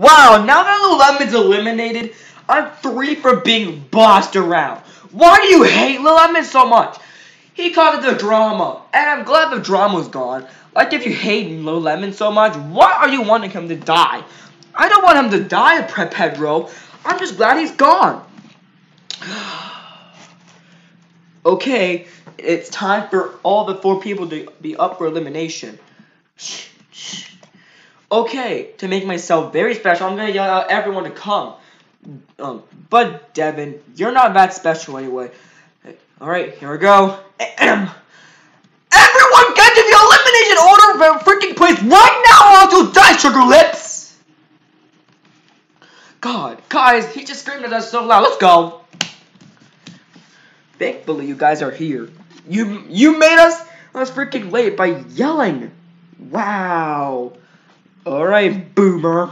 Wow, now that Lululemon's eliminated, I'm three for being bossed around. Why do you hate Lululemon so much? He called it the drama, and I'm glad the drama's gone. Like if you hate Lululemon so much, why are you wanting him to die? I don't want him to die, Pedro. I'm just glad he's gone. okay, it's time for all the four people to be up for elimination. Okay, to make myself very special, I'm gonna yell out everyone to come. Um, but Devin, you're not that special anyway. Alright, here we go. Everyone get to the elimination order freaking place right now or else you'll die, Sugar Lips! God, guys, he just screamed at us so loud. Let's go. Thankfully, you guys are here. You you made us us freaking late by yelling. Wow. Alright, boomer.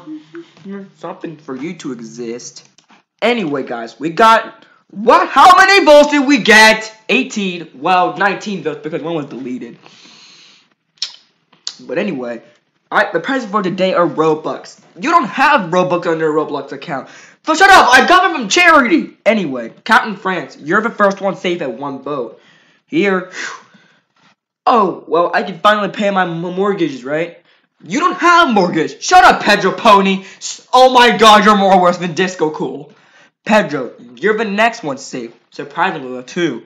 Something for you to exist. Anyway, guys, we got... What? How many votes did we get? 18. Well, 19 votes because one was deleted. But anyway, alright, the prizes for today are Robux. You don't have Robux on your Roblox account. So shut up! I got them from charity! Anyway, Captain France, you're the first one safe at one vote. Here. Oh, well, I can finally pay my mortgages, right? You don't have mortgage. Shut up, Pedro Pony. Oh my god, you're more worse than Disco Cool. Pedro, you're the next one safe. Surprisingly, too.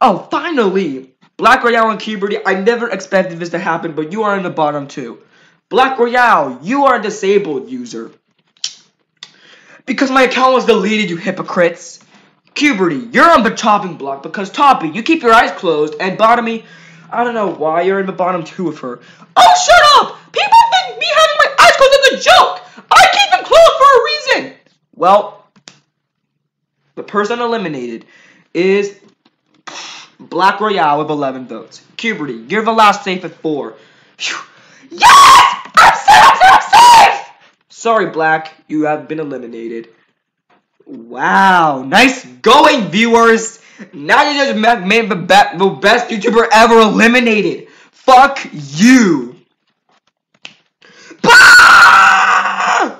Oh, finally! Black Royale and Cuberty, I never expected this to happen, but you are in the bottom two. Black Royale, you are a disabled user. Because my account was deleted, you hypocrites. Cuberty, you're on the chopping block because Toppy, you keep your eyes closed, and Bottomy, I don't know why you're in the bottom two of her. Oh, shut up! People think me having my eyes closed is a joke! I keep them closed for a reason! Well, the person eliminated is Black Royale with 11 votes. Cuberty, you're the last safe at 4. Yes! I'm safe! I'm safe! I'm safe! Sorry, Black, you have been eliminated. Wow, nice going, viewers! Now you just made the, be the best YouTuber ever eliminated. Fuck you. Bah!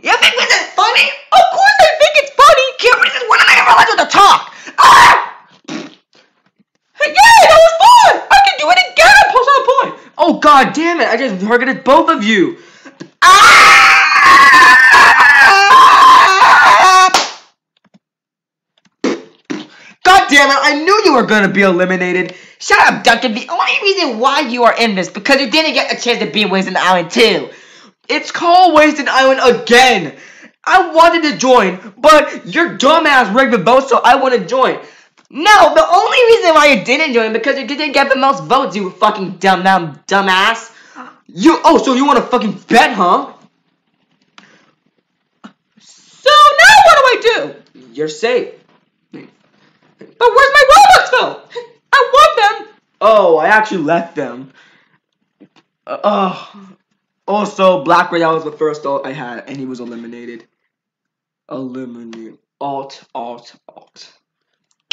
You think this is funny? Of course I think it's funny. Cupid is one of my ever to talk. Ah! Hey, yay, that was fun. I can do it again. Post on point. Oh god damn it! I just targeted both of you. Damn it, I knew you were gonna be eliminated. Shut up, Duncan. The only reason why you are in this because you didn't get a chance to be in Wasted Island too. It's called Wasted Island again. I wanted to join, but your dumbass rigged the vote, so I want to join. No, the only reason why you didn't join because you didn't get the most votes, you fucking dumb dumb dumbass. You oh, so you want to fucking bet, huh? So now what do I do? You're safe. But where's my Robux though? I want them. Oh, I actually left them. Uh, oh. Also, Black Royale was the first alt I had, and he was eliminated. Eliminate. Alt, alt, alt.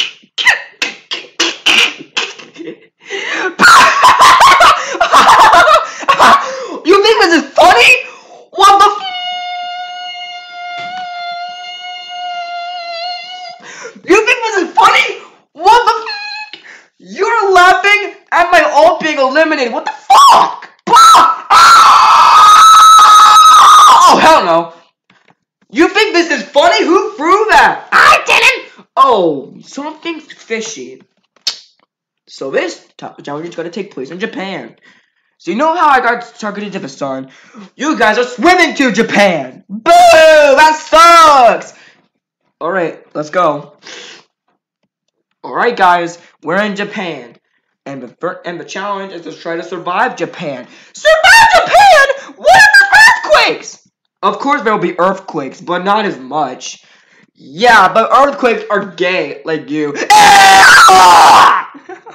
you think this is funny? Eliminated. What the fuck? Ah! Oh, hell no. You think this is funny? Who threw that? I didn't. Oh, something's fishy. So this challenge is going to take place in Japan. So you know how I got targeted to the sun? You guys are swimming to Japan. Boo! That sucks. All right, let's go. All right, guys, we're in Japan. And the and the challenge is to try to survive Japan. Survive Japan? What are earthquakes? Of course there will be earthquakes, but not as much. Yeah, but earthquakes are gay, like you. Ah!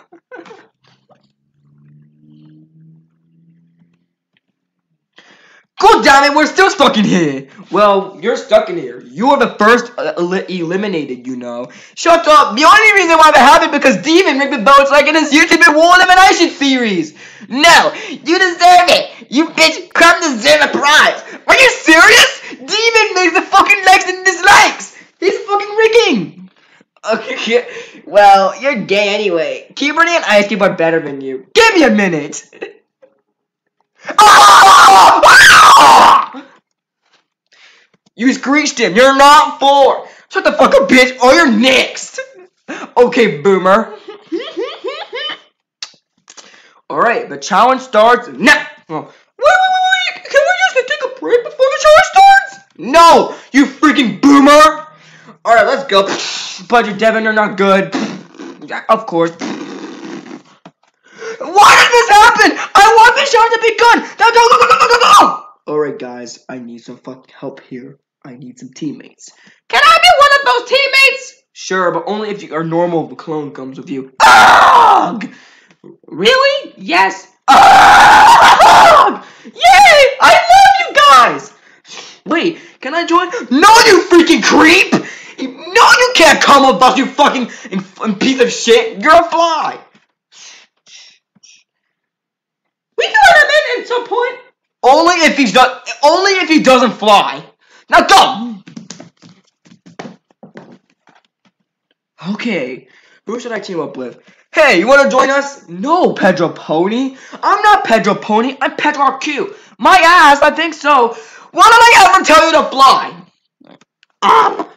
God damn it, we're still stuck in here. Well, you're stuck in here. You are the first uh, eliminated, you know. Shut up. The only reason why that happened because Demon rigged the votes like in his YouTube War Elimination series. No, you deserve it. You bitch, come deserve zero prize. Are you serious? Demon makes the fucking likes and dislikes. He's fucking rigging. Okay, well, you're gay anyway. Puberty and Ice Cube are better than you. Give me a minute. You screeched him. You're not four. Shut the fuck up, bitch, or you're next. Okay, boomer. Alright, the challenge starts now. Oh. Wait, wait, wait, wait. Can we just take a break before the challenge starts? No, you freaking boomer. Alright, let's go. Budget Devin, you're not good. Of course. I want this shot to be good. Now go, go, go, go, go, go, go. Alright, guys, I need some fucking help here. I need some teammates. Can I be one of those teammates? Sure, but only if you are normal the clone comes with you. Ugh! Really? Yes. Ugh! Yay! I love you guys! Wait, can I join? No, you freaking creep! No, you can't come with us, you fucking piece of shit! You're a fly! We can let him in at some point. Only if he's not. Only if he doesn't fly. Now go! Okay, who should I team up with? Hey, you wanna join us? No, Pedro Pony. I'm not Pedro Pony, I'm Pedro Q. My ass, I think so. Why did I ever tell you to fly? Um,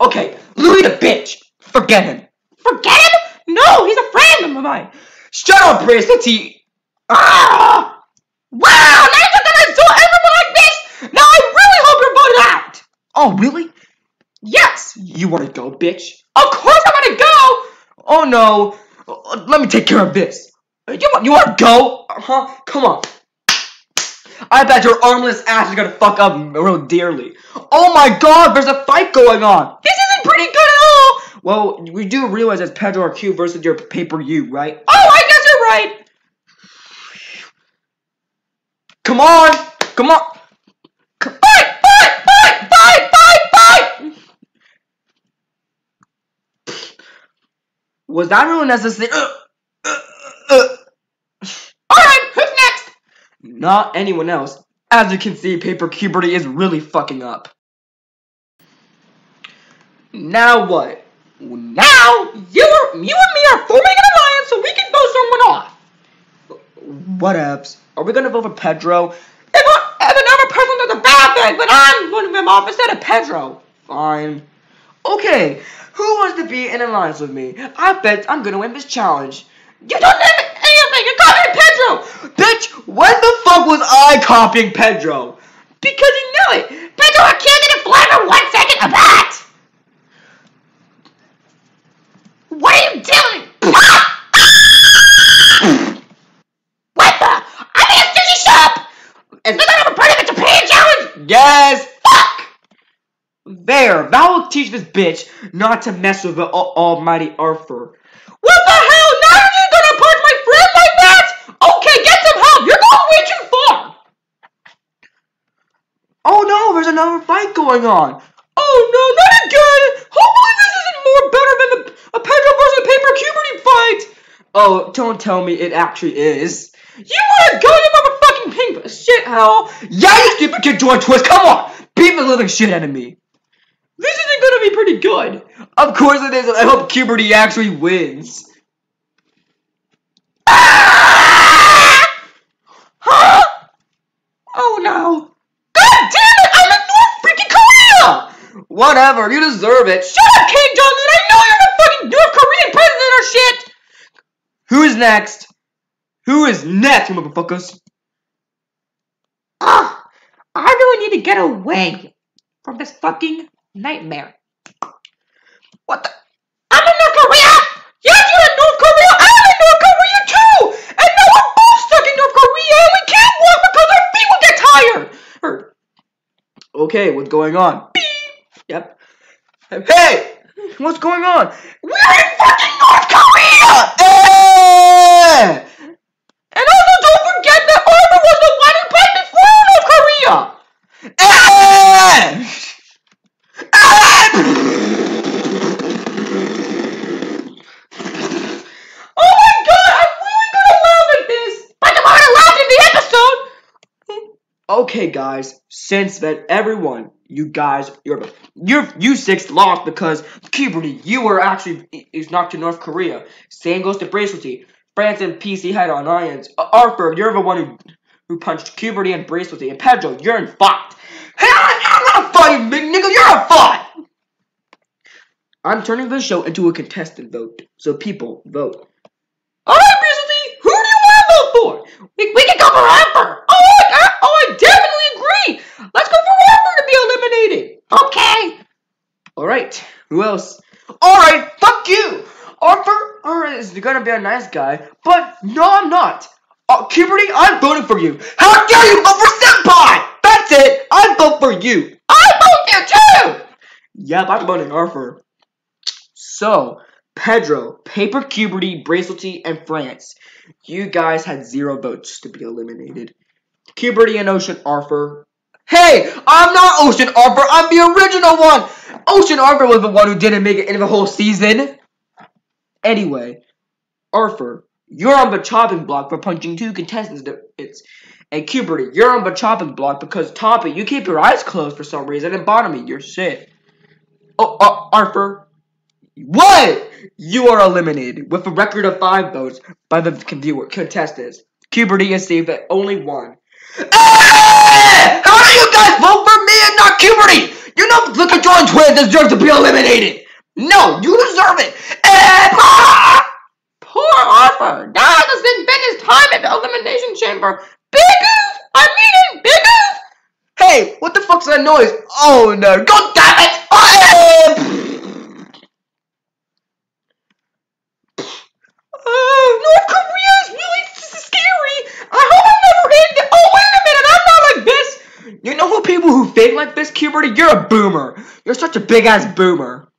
okay, Louis the bitch. Forget him. Forget him? No, he's a friend of mine. Shut up, Bracelets. Ah! Wow, now you're gonna insult everyone like this. Now I really hope you're voted out. Oh, really? Yes. You wanna go, bitch? Of course I wanna go. Oh no. Let me take care of this. You want, you wanna go? Uh-huh, Come on. I bet your armless ass is gonna fuck up real dearly. Oh my god, there's a fight going on. This isn't pretty good at all. Well, we do realize it's Pedro Q versus your paper U, right? Oh, I guess you're right. Come on, come on. Was that really necessary? Uh, uh, uh. Alright, who's next? Not anyone else. As you can see, Paper Puberty is really fucking up. Now what? Now, you, are, you and me are forming an alliance so we can vote someone off. Whatevs. Are we gonna vote for Pedro? If, if another person does a bad thing, then I'm voting them off instead of Pedro. Fine. Okay, who wants to be in alliance with me? I bet I'm gonna win this challenge. You don't name anything, you're copying Pedro! Bitch, when the fuck was I copying Pedro? Because you knew it! Pedro, I can't get a fly for one second of that! What are you doing? what the? I'm in a sushi shop! Is this another part of the Japan challenge? Yes! Fuck! There, that will teach this bitch not to mess with the al almighty Arthur. What the hell? Now you're just gonna punch my friend like that? Okay, get some help! You're going way too far! Oh no, there's another fight going on. Oh no, not again! Hopefully this isn't more better than the a Pedro versus Paper Puberty fight! Oh, don't tell me it actually is. You wanna go, you motherfucking pink shit hell! Yeah, you stupid kid join twist, come on! Beat the living shit out of me. This isn't gonna be pretty good. Of course it is, and I hope Puberty actually wins. Ah! Huh? Oh no. God damn it, I'm in North freaking Korea! Whatever, you deserve it. Shut up, Kim Jong Un! I know you're the fucking North Korean president or shit! Who is next? Who is next, motherfuckers? Ugh! I really need to get away from this fucking nightmare. What the? I'm in North Korea! Yes, you're in North Korea! I'm in North Korea too! And now we're both stuck in North Korea and we can't walk because our feet will get tired! Or, okay, what's going on? Beep. Yep. Hey! What's going on? We're in fucking North Korea! Eh! And also don't forget that Arthur was the one who played before North Korea! Eh! Okay, guys, since that everyone, you guys, you're you're you six lost because puberty, you were actually is knocked to North Korea. Same goes to Bracelety. France and PC head on irons. Uh, Arthur, you're the one who who punched puberty and Bracelety. And Pedro, you're in fight. Hey, I'm not fighting, big nigga. You're a fight. I'm turning this show into a contestant vote, so people vote. All right, Bracelety, who do you want to vote for? We, we can go for Arthur. Oh, I definitely agree! Let's go for Arthur to be eliminated! Okay! Alright, who else? Alright, fuck you! Arthur, Arthur is gonna be a nice guy, but no, I'm not. Uh, Puberty, I'm voting for you. How dare you vote for Senpai? That's it, I vote for you. I vote you too! Yep, I'm voting Arthur. So, Pedro, Paper Puberty, Bracelety, and France. You guys had zero votes to be eliminated. Puberty and Ocean Arthur. Hey, I'm not Ocean Arthur, I'm the original one! Ocean Arthur was the one who didn't make it into the whole season. Anyway, Arthur, you're on the chopping block for punching two contestants. It's and Cuberty, you're on the chopping block because Toppy, you keep your eyes closed for some reason, and Bottomy, you're shit. Oh, uh, Arthur, what? You are eliminated with a record of five votes by the viewer contestants. Cuberty is saved at only one. Ah! How do you guys vote for me and not Cuberty? You know Look at Jordan Twins deserve to be eliminated. No, you deserve it. And poor Arthur. God has been spend his time at the elimination chamber. Big oof! I mean it, big oof! Hey, what the fuck's that noise? Oh no, god damn it! Oh, oh North Korea is really scary! I hope I'm never in Oh, wait a minute, I'm not like this! You know who people who fake like this, Cuberty? You're a boomer. You're such a big ass boomer.